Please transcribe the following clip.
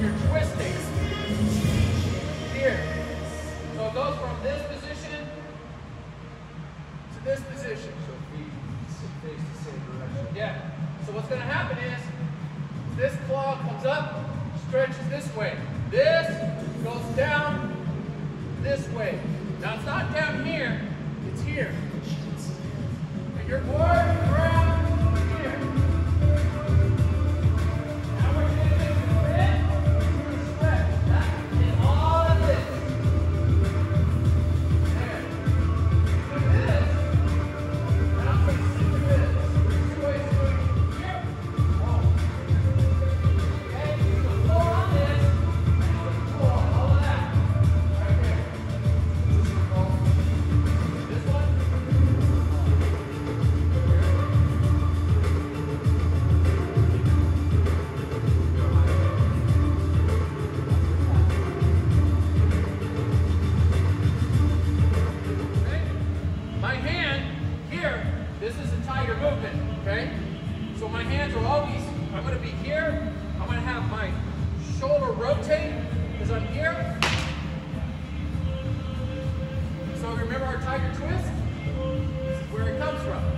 you're twisting here. So it goes from this position to this position. So feet face the same direction. Yeah. So what's going to happen is this claw comes up, stretches this way. This goes down this way. Now it's not down here, it's here. And your boy Tiger movement. okay? So my hands are always, I'm gonna be here, I'm gonna have my shoulder rotate, because I'm here. So remember our tiger twist? This is where it comes from.